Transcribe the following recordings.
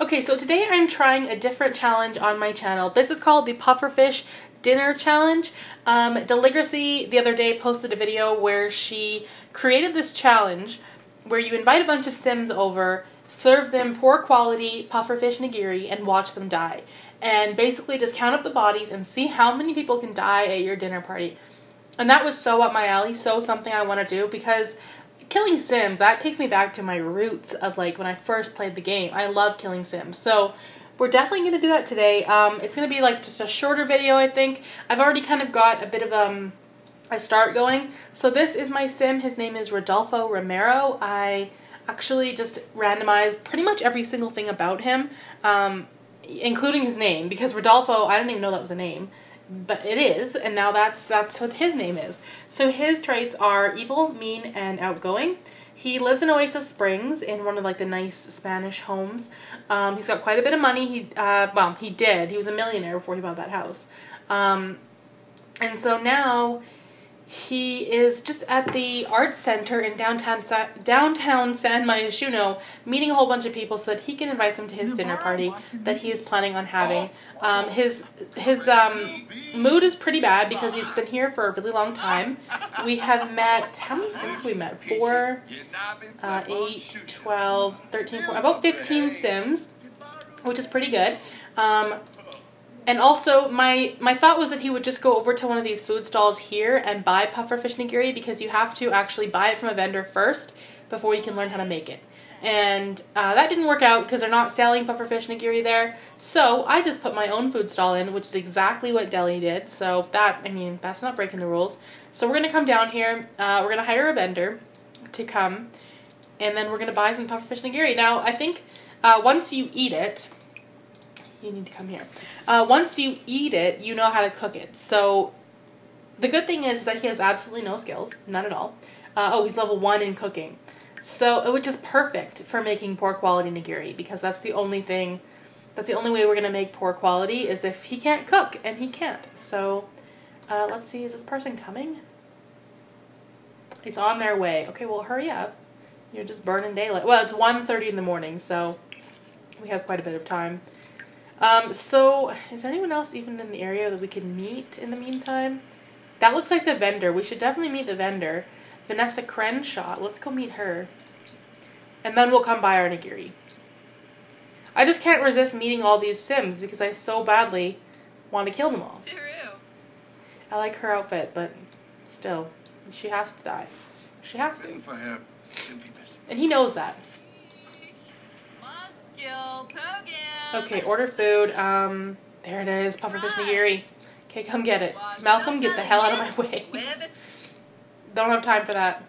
Okay, so today I'm trying a different challenge on my channel. This is called the Pufferfish Dinner Challenge. Um, Deligracy the other day posted a video where she created this challenge where you invite a bunch of Sims over, serve them poor quality pufferfish nigiri, and watch them die. And basically just count up the bodies and see how many people can die at your dinner party. And that was so up my alley, so something I want to do because killing Sims, that takes me back to my roots of like when I first played the game. I love killing Sims. So we're definitely going to do that today. Um, it's going to be like just a shorter video, I think. I've already kind of got a bit of um, a start going. So this is my Sim. His name is Rodolfo Romero. I actually just randomized pretty much every single thing about him, um, including his name, because Rodolfo, I didn't even know that was a name but it is, and now that's that's what his name is. So his traits are evil, mean, and outgoing. He lives in Oasis Springs in one of like the nice Spanish homes. Um, he's got quite a bit of money. He uh, well, he did. He was a millionaire before he bought that house. Um, and so now he is just at the art center in downtown Sa downtown San Myshuno, meeting a whole bunch of people so that he can invite them to his dinner party that he is planning on having. Um, his his um, mood is pretty bad because he's been here for a really long time. We have met how many Sims have we met? Four, uh, eight, 12, 13, 14, about fifteen Sims, which is pretty good. Um, and also, my my thought was that he would just go over to one of these food stalls here and buy pufferfish nigiri because you have to actually buy it from a vendor first before you can learn how to make it. And uh, that didn't work out because they're not selling pufferfish nigiri there. So I just put my own food stall in, which is exactly what Deli did. So that, I mean, that's not breaking the rules. So we're going to come down here. Uh, we're going to hire a vendor to come. And then we're going to buy some pufferfish nigiri. Now, I think uh, once you eat it, you need to come here. Uh, once you eat it, you know how to cook it. So the good thing is that he has absolutely no skills, none at all. Uh, oh, he's level one in cooking. So, which is perfect for making poor quality nigiri because that's the only thing, that's the only way we're going to make poor quality is if he can't cook, and he can't. So, uh, let's see, is this person coming? It's on their way. Okay, well, hurry up. You're just burning daylight. Well, it's 1.30 in the morning, so we have quite a bit of time. Um, so, is there anyone else even in the area that we can meet in the meantime? That looks like the vendor. We should definitely meet the vendor. Vanessa Crenshaw. Let's go meet her. And then we'll come buy our nigiri. I just can't resist meeting all these Sims because I so badly want to kill them all. I like her outfit, but still, she has to die. She has to. And he knows that. Okay, order food. Um, there it is, pufferfish nigiri. Okay, come get it. Malcolm, get the hell out of my way. Don't have time for that.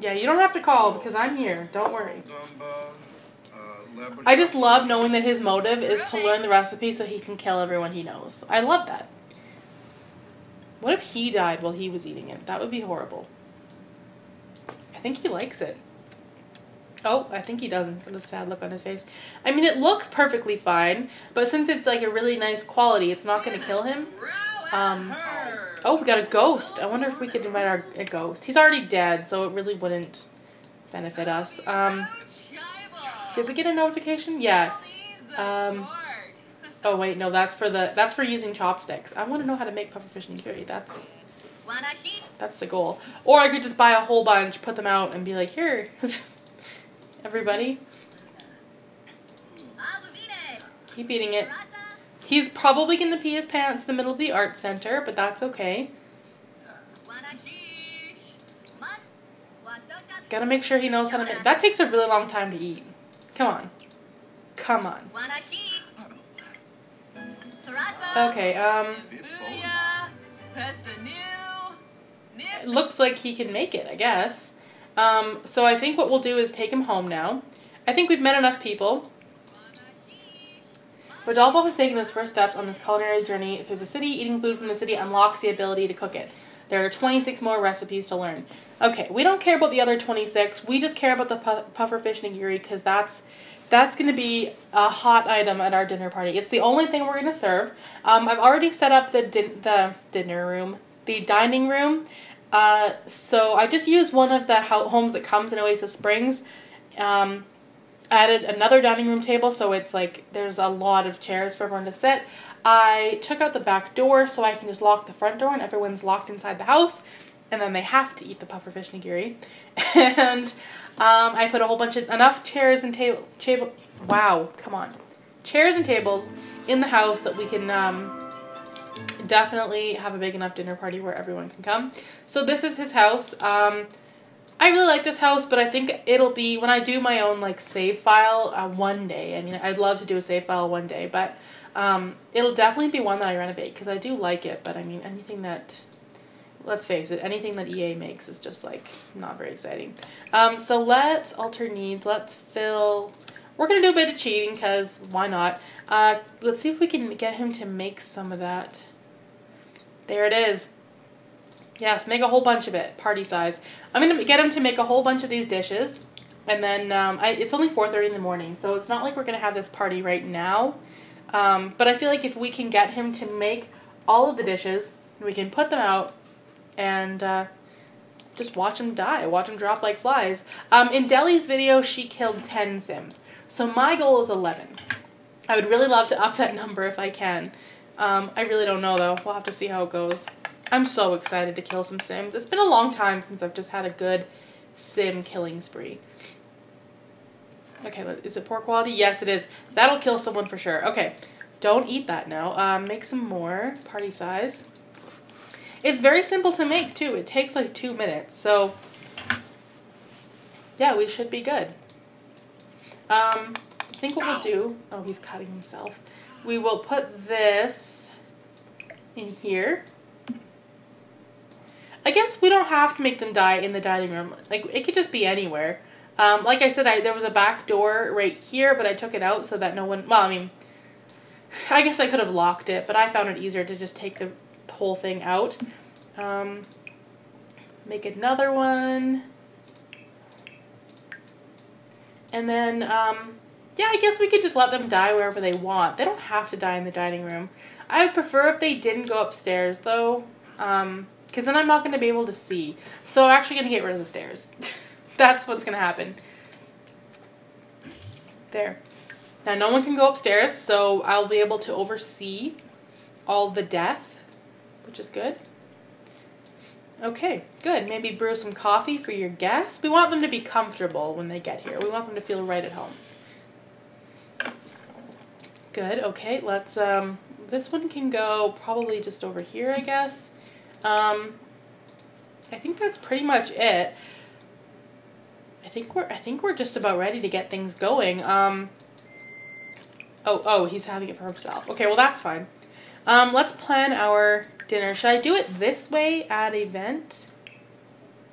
Yeah, you don't have to call because I'm here. Don't worry. I just love knowing that his motive is to learn the recipe so he can kill everyone he knows. I love that. What if he died while he was eating it? That would be horrible. I think he likes it. Oh, I think he doesn't. A sad look on his face. I mean, it looks perfectly fine, but since it's like a really nice quality, it's not going to kill him. Um, oh, we got a ghost. I wonder if we could invite our a ghost. He's already dead, so it really wouldn't benefit us. Um, did we get a notification? Yeah. Um, oh wait, no, that's for the that's for using chopsticks. I want to know how to make pufferfish curry That's that's the goal. Or I could just buy a whole bunch, put them out, and be like, here. everybody. Keep eating it. He's probably going to pee his pants in the middle of the art center, but that's okay. Gotta make sure he knows how to make... That takes a really long time to eat. Come on. Come on. Okay, um... It looks like he can make it, I guess. Um, so I think what we'll do is take him home now. I think we've met enough people. Rodolfo has taken his first steps on this culinary journey through the city. Eating food from the city unlocks the ability to cook it. There are 26 more recipes to learn. Okay, we don't care about the other 26. We just care about the pu pufferfish nigiri because that's that's going to be a hot item at our dinner party. It's the only thing we're going to serve. Um, I've already set up the din the dinner room, the dining room. Uh, so I just used one of the homes that comes in Oasis Springs. Um, added another dining room table so it's like there's a lot of chairs for everyone to sit. I took out the back door so I can just lock the front door and everyone's locked inside the house and then they have to eat the pufferfish nigiri. and um, I put a whole bunch of enough chairs and table table. Wow, come on, chairs and tables in the house that we can um, definitely have a big enough dinner party where everyone can come. So this is his house. Um, I really like this house, but I think it'll be when I do my own like save file uh, one day. I mean, I'd love to do a save file one day, but um, it'll definitely be one that I renovate because I do like it. But I mean, anything that let's face it, anything that EA makes is just like not very exciting. Um, so let's alter needs. Let's fill. We're gonna do a bit of cheating because why not? Uh, let's see if we can get him to make some of that. There it is. Yes, make a whole bunch of it, party size. I'm going to get him to make a whole bunch of these dishes. And then um, I, it's only 4.30 in the morning, so it's not like we're going to have this party right now. Um, but I feel like if we can get him to make all of the dishes, we can put them out and uh, just watch them die, watch them drop like flies. Um, in Deli's video, she killed 10 Sims. So my goal is 11. I would really love to up that number if I can. Um, I really don't know though. We'll have to see how it goes. I'm so excited to kill some Sims. It's been a long time since I've just had a good Sim killing spree. Okay, is it poor quality? Yes, it is. That'll kill someone for sure. Okay, don't eat that now. Um, make some more, party size. It's very simple to make too. It takes like two minutes. So, yeah, we should be good. Um, I think what we'll do, oh, he's cutting himself. We will put this in here. I guess we don't have to make them die in the dining room. Like, it could just be anywhere. Um, like I said, I, there was a back door right here, but I took it out so that no one, well, I mean, I guess I could have locked it, but I found it easier to just take the whole thing out. Um, make another one. And then, um, yeah, I guess we could just let them die wherever they want. They don't have to die in the dining room. I would prefer if they didn't go upstairs, though. Um, because then I'm not going to be able to see. So I'm actually going to get rid of the stairs. That's what's going to happen. There. Now no one can go upstairs, so I'll be able to oversee all the death, which is good. Okay, good. Maybe brew some coffee for your guests. We want them to be comfortable when they get here. We want them to feel right at home. Good, okay, let's, um, this one can go probably just over here, I guess. Um, I think that's pretty much it. I think we're I think we're just about ready to get things going. Um, oh oh he's having it for himself. Okay, well that's fine. Um, let's plan our dinner. Should I do it this way? Add event.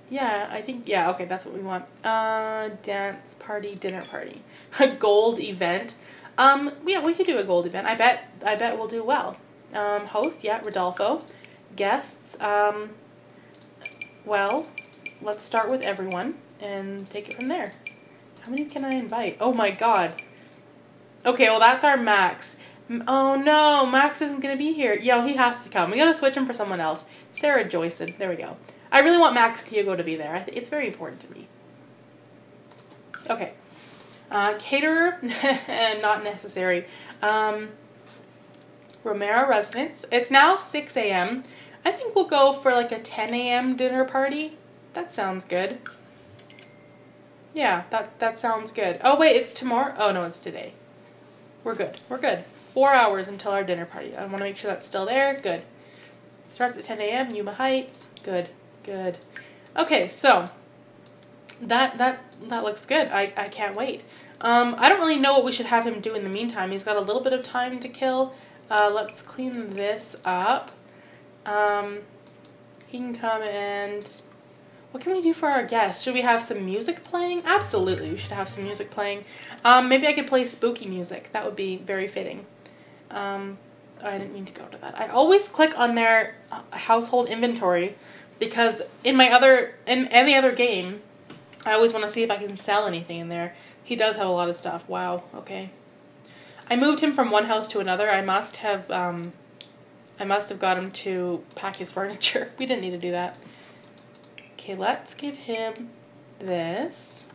Yeah, I think yeah. Okay, that's what we want. Uh, dance party, dinner party, a gold event. Um, yeah, we could do a gold event. I bet I bet we'll do well. Um, host, yeah, Rodolfo guests. Um, well, let's start with everyone and take it from there. How many can I invite? Oh my god. Okay, well that's our max. Oh no, Max isn't gonna be here. Yo, he has to come. We gotta switch him for someone else. Sarah Joyson. There we go. I really want Max Hugo to be there. it's very important to me. Okay. Uh, caterer, not necessary. Um, Romero residence. It's now 6 a.m. I think we'll go for like a 10 a.m. dinner party. That sounds good. Yeah, that, that sounds good. Oh, wait, it's tomorrow? Oh, no, it's today. We're good. We're good. Four hours until our dinner party. I want to make sure that's still there. Good. Starts at 10 a.m. Yuma Heights. Good. Good. Okay, so that that that looks good. I, I can't wait. Um, I don't really know what we should have him do in the meantime. He's got a little bit of time to kill. Uh, let's clean this up. Um, he can come and... What can we do for our guests? Should we have some music playing? Absolutely, we should have some music playing. Um, maybe I could play spooky music. That would be very fitting. Um, I didn't mean to go to that. I always click on their uh, household inventory because in my other, in any other game, I always want to see if I can sell anything in there. He does have a lot of stuff. Wow, okay. I moved him from one house to another. I must have um, I must have got him to pack his furniture. We didn't need to do that. Okay, let's give him this.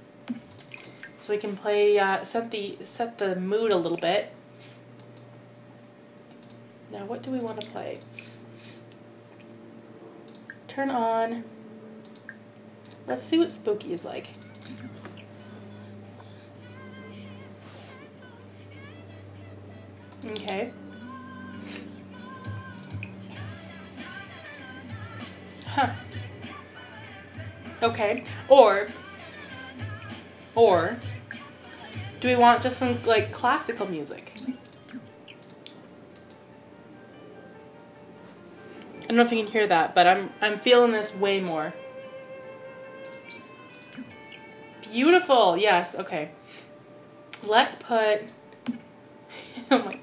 So we can play, uh, set the, set the mood a little bit. Now what do we want to play? Turn on. Let's see what spooky is like. Okay. Huh. Okay. Or, or, do we want just some like classical music? I don't know if you can hear that, but I'm I'm feeling this way more. Beautiful. Yes. Okay. Let's put. oh my.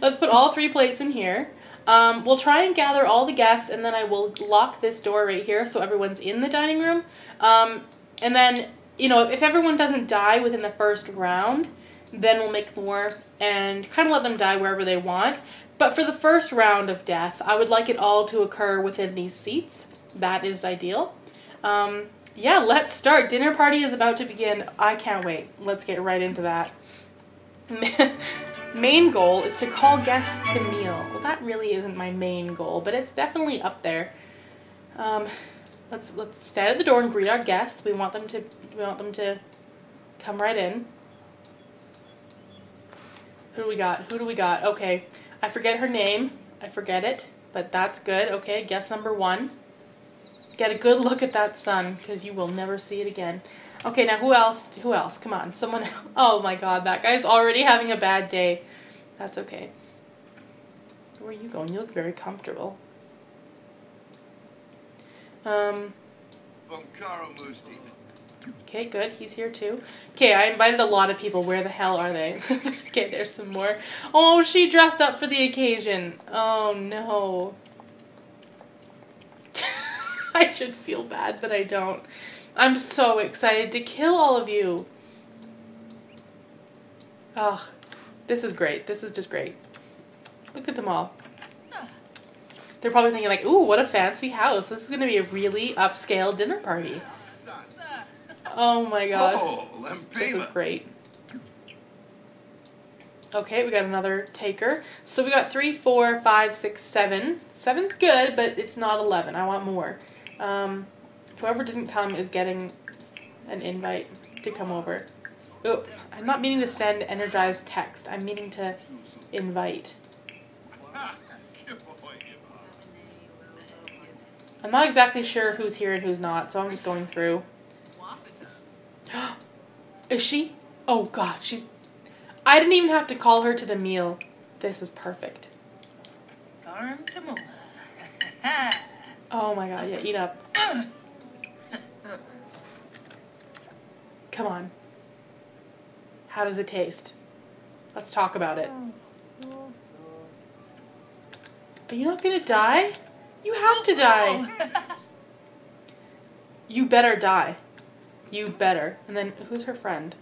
Let's put all three plates in here. Um, we'll try and gather all the guests, and then I will lock this door right here so everyone's in the dining room. Um, and then, you know, if everyone doesn't die within the first round, then we'll make more and kind of let them die wherever they want. But for the first round of death, I would like it all to occur within these seats. That is ideal. Um, yeah, let's start. Dinner party is about to begin. I can't wait. Let's get right into that. main goal is to call guests to meal. Well, that really isn't my main goal, but it's definitely up there. Um, let's let's stand at the door and greet our guests. We want them to we want them to come right in. Who do we got? Who do we got? Okay. I forget her name. I forget it, but that's good. Okay, guess number one. Get a good look at that sun, because you will never see it again. Okay, now who else? Who else? Come on, someone. Oh my god, that guy's already having a bad day. That's okay. Where are you going? You look very comfortable. Um. Okay, good. He's here too. Okay, I invited a lot of people. Where the hell are they? okay, there's some more. Oh, she dressed up for the occasion. Oh no. I should feel bad, but I don't. I'm so excited to kill all of you. Oh, this is great. This is just great. Look at them all. They're probably thinking like, ooh, what a fancy house. This is going to be a really upscale dinner party. Oh my god. Oh, this, this is great. Okay, we got another taker. So we got three, four, five, six, seven. Seven's good, but it's not 11. I want more. Um, whoever didn't come is getting an invite to come over. Oh, I'm not meaning to send energized text. I'm meaning to invite. I'm not exactly sure who's here and who's not, so I'm just going through. is she? Oh god, she's... I didn't even have to call her to the meal. This is perfect. oh my god, yeah, eat up. Come on. How does it taste? Let's talk about it. Are you not gonna die? You have to die. You better die. You better. And then who's her friend?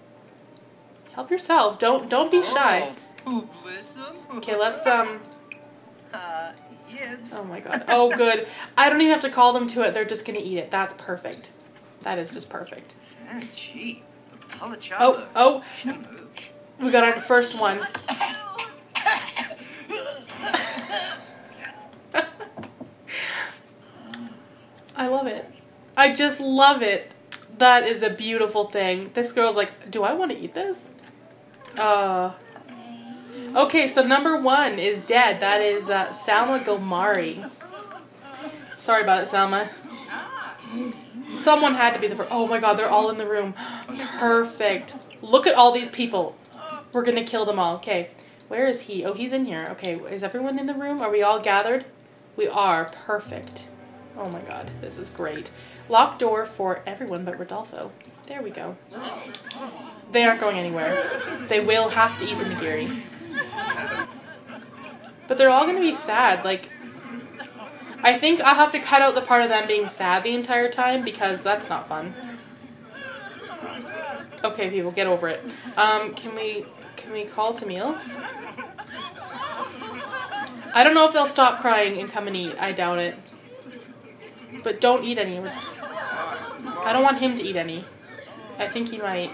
Help yourself. Don't don't be shy. Okay, let's um Oh my god. Oh good. I don't even have to call them to it. They're just gonna eat it. That's perfect. That is just perfect. Oh, oh. We got our first one. I love it. I just love it. That is a beautiful thing. This girl's like, do I want to eat this? Uh. Okay, so number one is dead. That is uh, Salma Gomari. Sorry about it, Salma. Someone had to be the first. Oh my god, they're all in the room. Perfect. Look at all these people. We're gonna kill them all. Okay, where is he? Oh, he's in here. Okay, is everyone in the room? Are we all gathered? We are. Perfect. Oh my god, this is great. Locked door for everyone but Rodolfo. There we go. They aren't going anywhere. They will have to eat the nigiri. But they're all going to be sad. Like, I think I'll have to cut out the part of them being sad the entire time because that's not fun. Okay, people, get over it. Um, can we can we call to meal? I don't know if they'll stop crying and come and eat. I doubt it. But don't eat any. I don't want him to eat any. I think he might.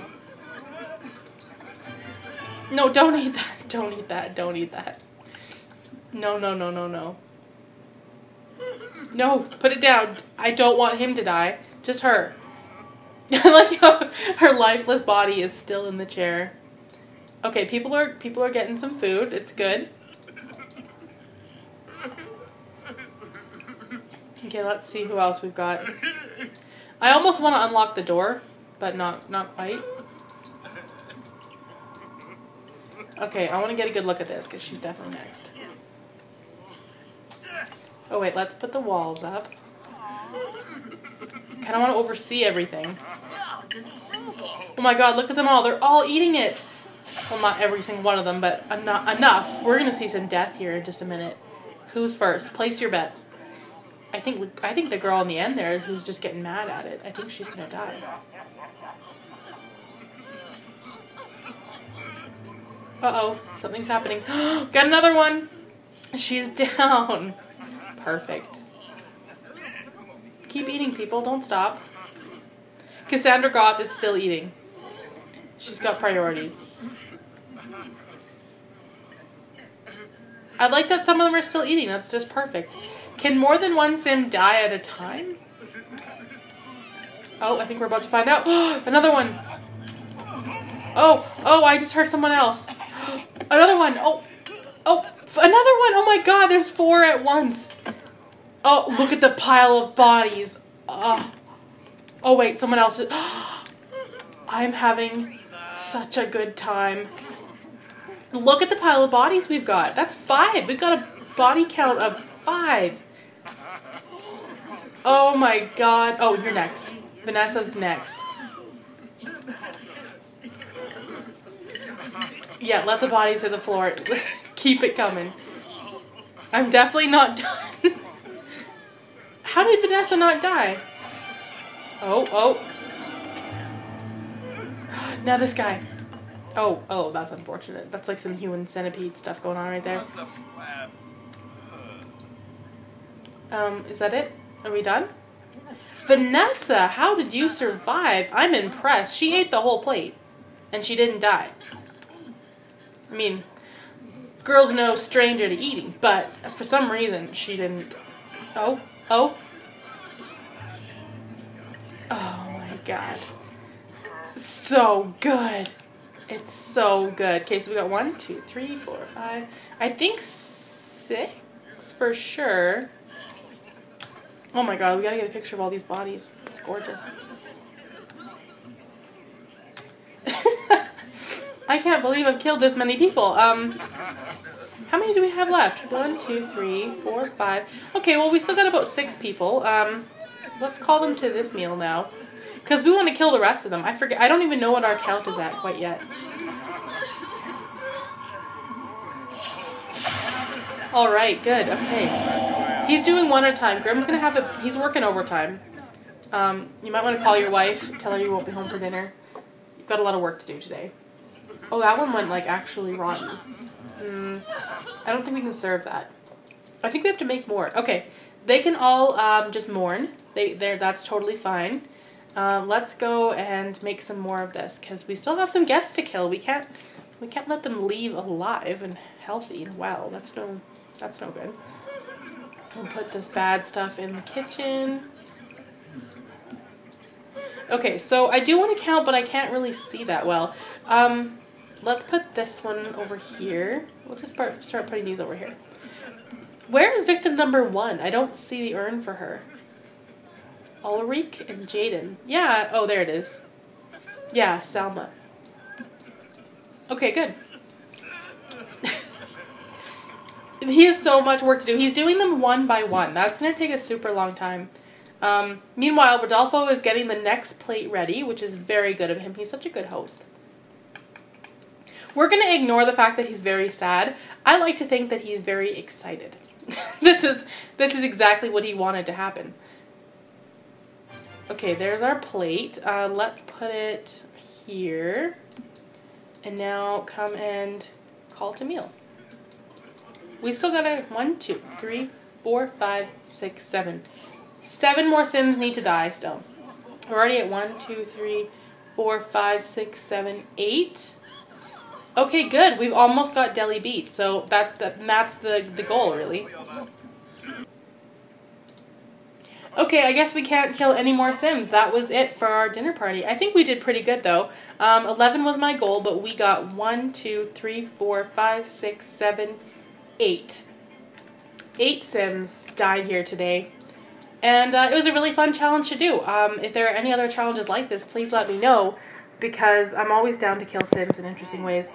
No, don't eat that. Don't eat that. Don't eat that. No, no, no, no, no. No, put it down. I don't want him to die. Just her. I like how her lifeless body is still in the chair. Okay, people are people are getting some food. It's good. Okay, let's see who else we've got. I almost want to unlock the door, but not not quite. Okay, I want to get a good look at this because she's definitely next. Oh wait, let's put the walls up. Kind of want to oversee everything. Oh my god, look at them all. They're all eating it. Well, not every single one of them, but enough. We're going to see some death here in just a minute. Who's first? Place your bets. I think I think the girl in the end there who's just getting mad at it. I think she's going to die. Uh-oh, something's happening. Got another one. She's down. Perfect. Keep eating, people. Don't stop. Cassandra Goth is still eating. She's got priorities. I like that some of them are still eating. That's just perfect. Can more than one sim die at a time? Oh, I think we're about to find out. Another one. Oh, oh, I just heard someone else. Another one. Oh, oh, another one. Oh my god, there's four at once. Oh, look at the pile of bodies. Uh, oh, wait, someone else. I'm having such a good time. Look at the pile of bodies we've got. That's five. We've got a body count of five. Oh my god. Oh, you're next. Vanessa's next. Yeah, let the bodies hit the floor. Keep it coming. I'm definitely not done. How did Vanessa not die? Oh, oh. Now this guy. Oh, oh, that's unfortunate. That's like some human centipede stuff going on right there. Um, is that it? Are we done? Vanessa, how did you survive? I'm impressed. She ate the whole plate. And she didn't die. I mean, girl's no stranger to eating, but for some reason she didn't. Oh, oh. Oh my god. So good. It's so good. Okay, so we got one, two, three, four, five. I think six for sure. Oh my god, we gotta get a picture of all these bodies. It's gorgeous. I can't believe I've killed this many people. Um, how many do we have left? One, two, three, four, five. Okay, well, we still got about six people. Um, let's call them to this meal now. Because we want to kill the rest of them. I forget. I don't even know what our count is at quite yet. All right, good. Okay. He's doing one at a time. Grim's going to have a... He's working overtime. Um, you might want to call your wife. Tell her you won't be home for dinner. You've got a lot of work to do today. Oh, that one went, like, actually rotten. Mm, I don't think we can serve that. I think we have to make more. Okay. They can all um, just mourn. They, they're, that's totally fine. Uh, let's go and make some more of this because we still have some guests to kill. We can't we can't let them leave alive and healthy and well. That's no that's no good. We'll put this bad stuff in the kitchen. Okay, so I do want to count, but I can't really see that well. Um, let's put this one over here. We'll just start, start putting these over here. Where is victim number one? I don't see the urn for her. Ulrich and Jaden. Yeah, oh, there it is. Yeah, Salma. Okay, good. he has so much work to do. He's doing them one by one. That's going to take a super long time. Um, meanwhile, Rodolfo is getting the next plate ready, which is very good of him. He's such a good host. We're going to ignore the fact that he's very sad. I like to think that he's very excited. this is this is exactly what he wanted to happen. Okay, there's our plate. Uh, let's put it here. And now come and call to meal. We still got a one, two, three, four, five, six, seven. Seven more Sims need to die still. We're already at one, two, three, four, five, six, seven, eight. Okay, good. We've almost got Deli beat, so that, that that's the the goal really. Okay, I guess we can't kill any more Sims. That was it for our dinner party. I think we did pretty good though. Um, 11 was my goal, but we got 1, 2, 3, 4, 5, 6, 7, 8. 8 Sims died here today. And uh, it was a really fun challenge to do. Um, if there are any other challenges like this, please let me know because I'm always down to kill Sims in interesting ways.